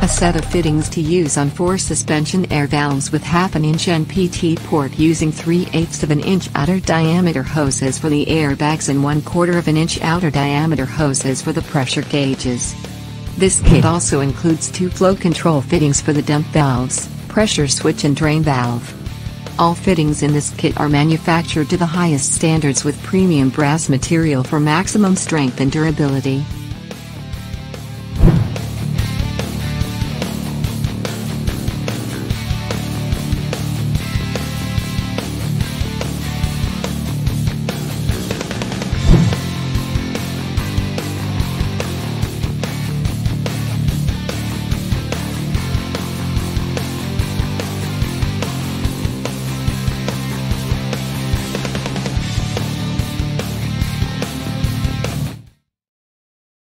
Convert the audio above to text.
A set of fittings to use on four suspension air valves with half an inch NPT port using 3 eighths of an inch outer diameter hoses for the airbags and 1 quarter of an inch outer diameter hoses for the pressure gauges. This kit also includes two flow control fittings for the dump valves, pressure switch and drain valve. All fittings in this kit are manufactured to the highest standards with premium brass material for maximum strength and durability.